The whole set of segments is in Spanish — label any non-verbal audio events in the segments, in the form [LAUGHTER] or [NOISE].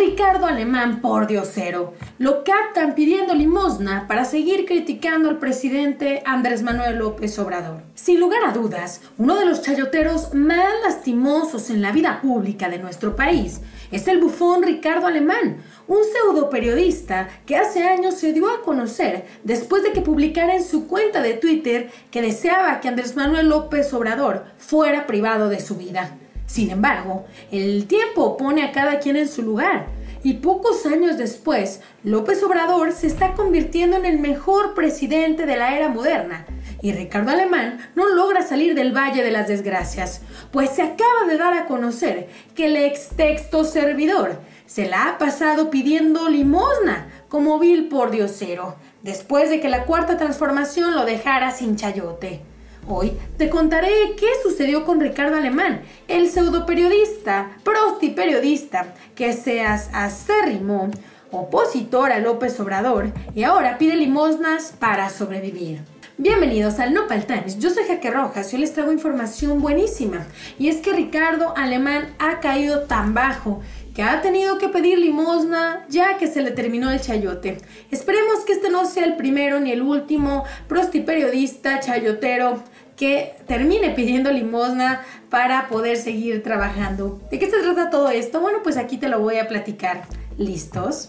Ricardo Alemán por diosero. Lo captan pidiendo limosna para seguir criticando al presidente Andrés Manuel López Obrador. Sin lugar a dudas, uno de los chayoteros más lastimosos en la vida pública de nuestro país es el bufón Ricardo Alemán, un pseudo periodista que hace años se dio a conocer después de que publicara en su cuenta de Twitter que deseaba que Andrés Manuel López Obrador fuera privado de su vida. Sin embargo, el tiempo pone a cada quien en su lugar y pocos años después, López Obrador se está convirtiendo en el mejor presidente de la era moderna y Ricardo Alemán no logra salir del Valle de las Desgracias, pues se acaba de dar a conocer que el ex texto servidor se la ha pasado pidiendo limosna como vil por diosero, después de que la cuarta transformación lo dejara sin chayote. Hoy te contaré qué sucedió con Ricardo Alemán, el pseudo periodista, prosti periodista, que seas acérrimo, opositor a López Obrador y ahora pide limosnas para sobrevivir. Bienvenidos al Nopal Times, yo soy Jaque Rojas y hoy les traigo información buenísima. Y es que Ricardo Alemán ha caído tan bajo que ha tenido que pedir limosna ya que se le terminó el chayote. Esperemos que este no sea el primero ni el último prosti periodista chayotero que termine pidiendo limosna para poder seguir trabajando. ¿De qué se trata todo esto? Bueno, pues aquí te lo voy a platicar. ¿Listos?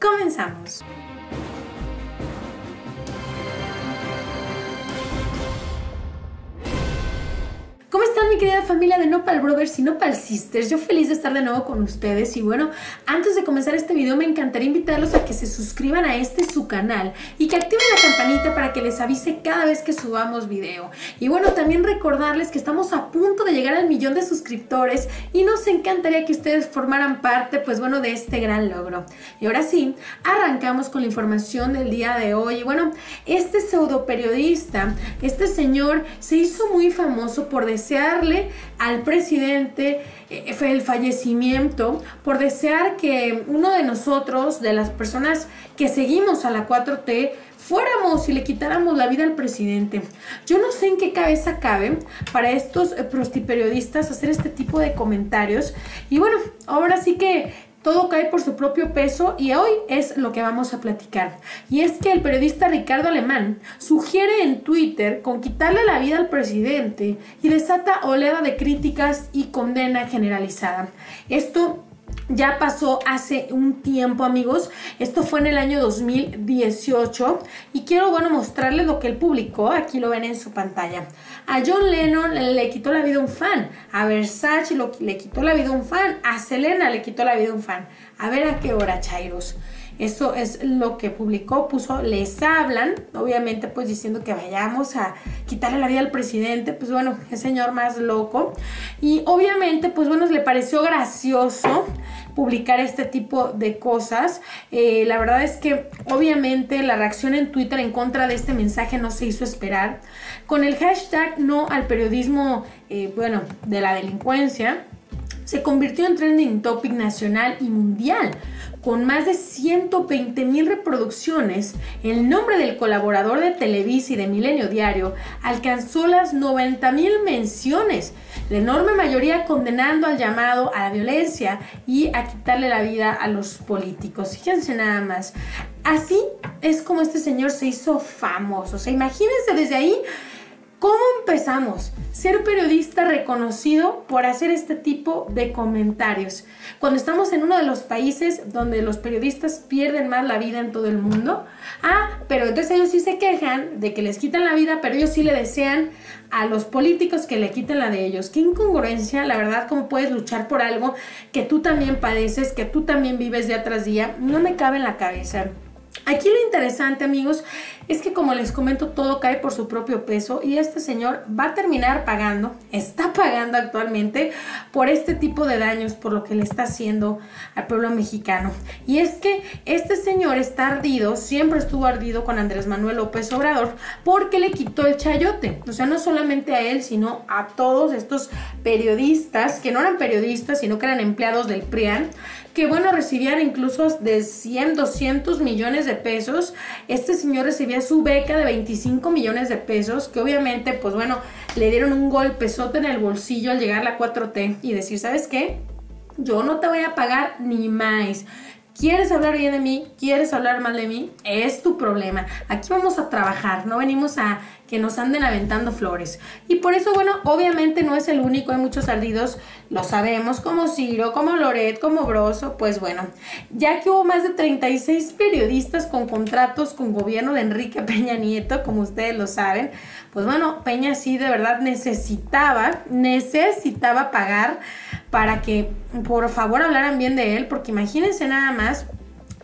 Comenzamos. Querida familia de Nopal Brothers y Nopal Sisters? Yo feliz de estar de nuevo con ustedes y bueno, antes de comenzar este video me encantaría invitarlos a que se suscriban a este su canal y que activen la campanita para que les avise cada vez que subamos video. Y bueno, también recordarles que estamos a punto de llegar al millón de suscriptores y nos encantaría que ustedes formaran parte, pues bueno, de este gran logro. Y ahora sí, arrancamos con la información del día de hoy. Y bueno, este pseudo periodista, este señor se hizo muy famoso por decir al presidente eh, el fallecimiento, por desear que uno de nosotros, de las personas que seguimos a la 4T, fuéramos y le quitáramos la vida al presidente. Yo no sé en qué cabeza cabe para estos eh, prostiperiodistas hacer este tipo de comentarios. Y bueno, ahora sí que todo cae por su propio peso y hoy es lo que vamos a platicar. Y es que el periodista Ricardo Alemán sugiere en Twitter con quitarle la vida al presidente y desata oleada de críticas y condena generalizada. Esto ya pasó hace un tiempo, amigos. Esto fue en el año 2018 y quiero, bueno, mostrarles lo que él publicó. Aquí lo ven en su pantalla. A John Lennon le quitó la vida un fan. A Versace le quitó la vida un fan. A Selena le quitó la vida un fan. A ver a qué hora, Chairos. Eso es lo que publicó, puso, les hablan, obviamente pues diciendo que vayamos a quitarle la vida al presidente, pues bueno, el señor más loco. Y obviamente pues bueno, le pareció gracioso publicar este tipo de cosas. Eh, la verdad es que obviamente la reacción en Twitter en contra de este mensaje no se hizo esperar. Con el hashtag no al periodismo, eh, bueno, de la delincuencia, se convirtió en trending topic nacional y mundial con más de 120 mil reproducciones, el nombre del colaborador de Televisa y de Milenio Diario alcanzó las 90 mil menciones, la enorme mayoría condenando al llamado a la violencia y a quitarle la vida a los políticos. Fíjense nada más. Así es como este señor se hizo famoso. O sea, imagínense desde ahí ¿Cómo empezamos? Ser periodista reconocido por hacer este tipo de comentarios. Cuando estamos en uno de los países donde los periodistas pierden más la vida en todo el mundo. Ah, pero entonces ellos sí se quejan de que les quitan la vida, pero ellos sí le desean a los políticos que le quiten la de ellos. Qué incongruencia, la verdad, cómo puedes luchar por algo que tú también padeces, que tú también vives día tras día. No me cabe en la cabeza. Aquí lo interesante, amigos, es que como les comento, todo cae por su propio peso y este señor va a terminar pagando, está pagando actualmente por este tipo de daños, por lo que le está haciendo al pueblo mexicano. Y es que este señor está ardido, siempre estuvo ardido con Andrés Manuel López Obrador, porque le quitó el chayote. O sea, no solamente a él, sino a todos estos periodistas, que no eran periodistas, sino que eran empleados del PRIAN, que bueno, recibían incluso de 100, 200 millones de pesos. Este señor recibía su beca de 25 millones de pesos, que obviamente, pues bueno, le dieron un golpezote en el bolsillo al llegar a la 4T y decir, ¿sabes qué? yo no te voy a pagar ni más. ¿Quieres hablar bien de mí? ¿Quieres hablar mal de mí? Es tu problema. Aquí vamos a trabajar, no venimos a que nos anden aventando flores. Y por eso, bueno, obviamente no es el único, hay muchos ardidos, lo sabemos, como Ciro, como Loret, como Broso, pues bueno, ya que hubo más de 36 periodistas con contratos con gobierno de Enrique Peña Nieto, como ustedes lo saben, pues bueno, Peña sí de verdad necesitaba, necesitaba pagar para que por favor hablaran bien de él, porque imagínense nada más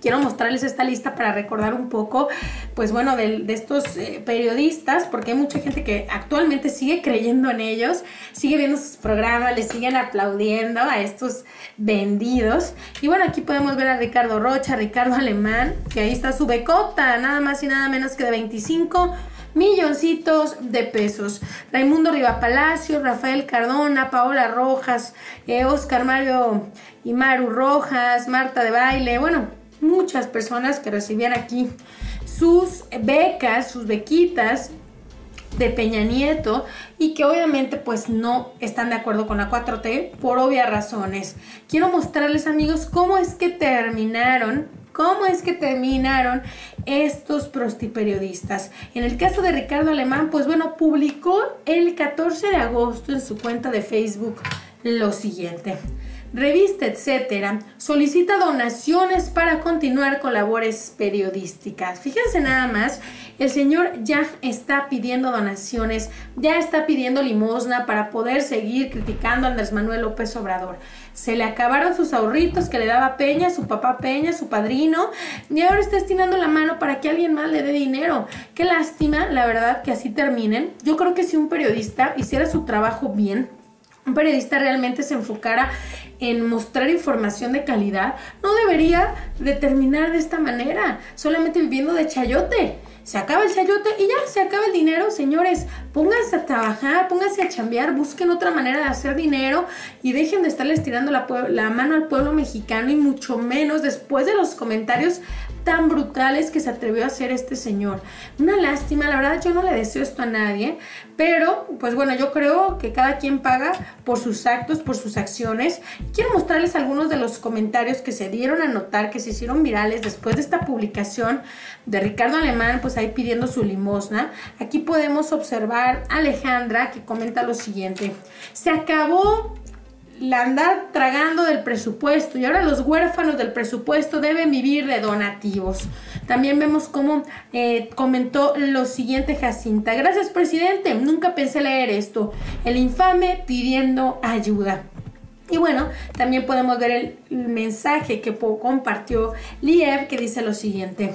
quiero mostrarles esta lista para recordar un poco, pues bueno, de, estos eh, periodistas, porque hay mucha gente que actualmente sigue creyendo en ellos, sigue viendo sus programas, le siguen aplaudiendo a estos vendidos. Y bueno, aquí podemos ver a Ricardo Rocha, Ricardo Alemán, que ahí está su becota, nada más y nada menos que de 25 milloncitos de pesos. Raimundo Riva Palacio, Rafael Cardona, Paola Rojas, eh, Oscar Mario y Maru Rojas, Marta de Baile, bueno, muchas personas que recibían aquí sus becas, sus bequitas de Peña Nieto y que obviamente pues no están de acuerdo con la 4T por obvias razones. Quiero mostrarles amigos cómo es que terminaron ¿Cómo es que terminaron estos prostiperiodistas? En el caso de Ricardo Alemán, pues bueno, publicó el 14 de agosto en su cuenta de Facebook lo siguiente revista, etcétera, solicita donaciones para continuar con labores periodísticas. Fíjense nada más, el señor ya está pidiendo donaciones, ya está pidiendo limosna para poder seguir criticando a Andrés Manuel López Obrador. Se le acabaron sus ahorritos que le daba Peña, su papá Peña, su padrino, y ahora está estirando la mano para que alguien más le dé dinero. Qué lástima, la verdad, que así terminen. Yo creo que si un periodista hiciera su trabajo bien, un periodista realmente se enfocara en mostrar información de calidad, no debería de terminar de esta manera, solamente viviendo de chayote. Se acaba el chayote y ya se acaba el dinero, señores. Pónganse a trabajar, pónganse a chambear, busquen otra manera de hacer dinero y dejen de estarles tirando la mano al pueblo mexicano y mucho menos después de los comentarios tan brutales que se atrevió a hacer este señor. Una lástima, la verdad yo no le deseo esto a nadie, pero pues bueno, yo creo que cada quien paga por sus actos, por sus acciones. Quiero mostrarles algunos de los comentarios que se dieron a notar, que se hicieron virales después de esta publicación de Ricardo Alemán, pues ahí pidiendo su limosna. Aquí podemos observar a Alejandra que comenta lo siguiente. Se acabó la andar tragando del presupuesto y ahora los huérfanos del presupuesto deben vivir de donativos. También vemos cómo eh, comentó lo siguiente Jacinta. Gracias presidente, nunca pensé leer esto. El infame pidiendo ayuda. Y bueno, también podemos ver el, mensaje que compartió Liev que dice lo siguiente.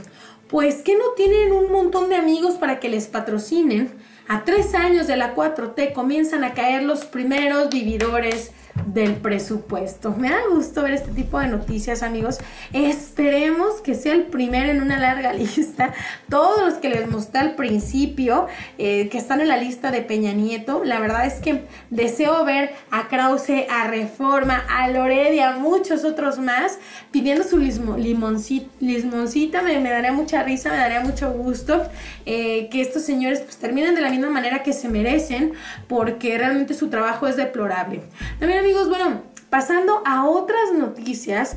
Pues que no tienen un montón de amigos para que les patrocinen. A tres años de la 4T comienzan a caer los primeros vividores del presupuesto. Me da gusto ver este tipo de noticias, amigos. Esperemos que sea el primero en una larga [LAUGHS] lista. Todos los que les mostré al principio, eh, que están en la lista de Peña Nieto, la verdad es que deseo ver a Krause, a Reforma, a Loredia, a muchos otros más, pidiendo su limoncita. Me, me, daría mucha risa, me daría mucho gusto eh, que estos señores pues terminen de la misma manera que se merecen, porque realmente su trabajo es deplorable. También amigos, bueno, pasando a otras noticias,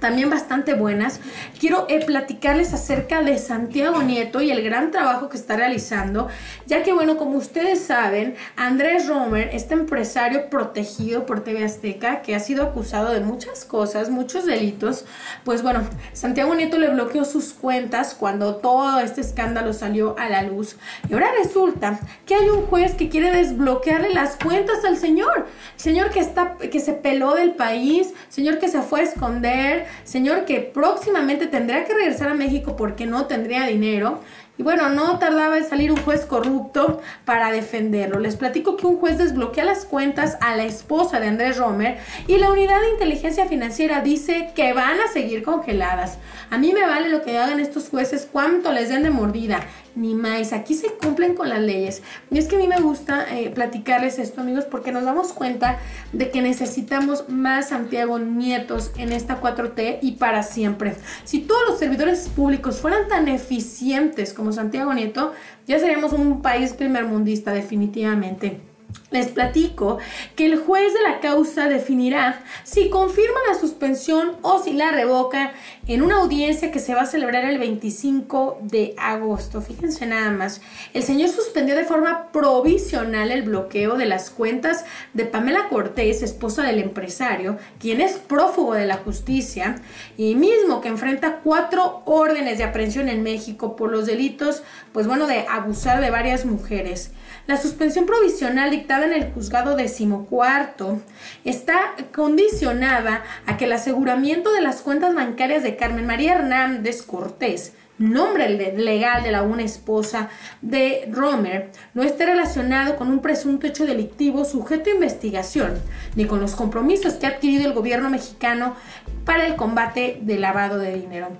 también bastante buenas. Quiero eh, platicarles acerca de Santiago Nieto y el gran trabajo que está realizando, ya que bueno, como ustedes saben, Andrés Romer, este empresario protegido por TV Azteca, que ha sido acusado de muchas cosas, muchos delitos, pues bueno, Santiago Nieto le bloqueó sus cuentas cuando todo este escándalo salió a la luz. Y ahora resulta que hay un juez que quiere desbloquearle las cuentas al señor, señor que está que se peló del país, señor que se fue a esconder, señor que próximamente tendrá que regresar a México porque no tendría dinero. Y bueno, no tardaba en salir un juez corrupto para defenderlo. Les platico que un juez desbloquea las cuentas a la esposa de Andrés Romer y la unidad de inteligencia financiera dice que van a seguir congeladas. A mí me vale lo que hagan estos jueces, cuánto les den de mordida ni más. Aquí se cumplen con las leyes. Y es que a mí me gusta eh, platicarles esto, amigos, porque nos damos cuenta de que necesitamos más Santiago Nietos en esta 4T y para siempre. Si todos los servidores públicos fueran tan eficientes como Santiago Nieto, ya seríamos un país primermundista definitivamente. Les platico que el juez de la causa definirá si confirma la suspensión o si la revoca en una audiencia que se va a celebrar el 25 de agosto. Fíjense nada más, el señor suspendió de forma provisional el bloqueo de las cuentas de Pamela Cortés, esposa del empresario, quien es prófugo de la justicia y mismo que enfrenta cuatro órdenes de aprehensión en México por los delitos, pues bueno, de abusar de varias mujeres. La suspensión provisional dictada en el juzgado decimocuarto está condicionada a que el aseguramiento de las cuentas bancarias de Carmen María Hernández Cortés nombre legal de la una esposa de Romer no esté relacionado con un presunto hecho delictivo sujeto a investigación, ni con los compromisos que ha adquirido el gobierno mexicano para el combate del lavado de dinero.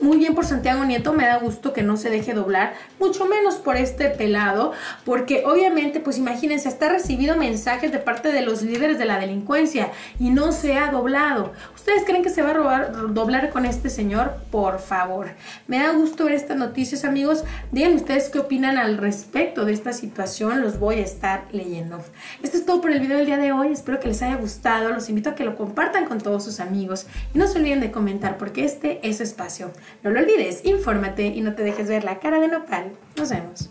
Muy bien por Santiago Nieto, me da gusto que no se deje doblar, mucho menos por este pelado, porque obviamente, pues imagínense, está recibido mensajes de parte de los líderes de la delincuencia y no se ha doblado. ¿Ustedes creen que se va a doblar con este señor? Por favor. Me da gusto ver estas noticias, amigos. Díganme ustedes qué opinan al respecto de esta situación, los voy a estar leyendo. Esto es todo por el video del día de hoy, espero que les haya gustado, los invito a que lo compartan con todos sus amigos y no se olviden de comentar porque este es su espacio. No lo olvides, infórmate y no te dejes ver la cara de nopal. Nos vemos.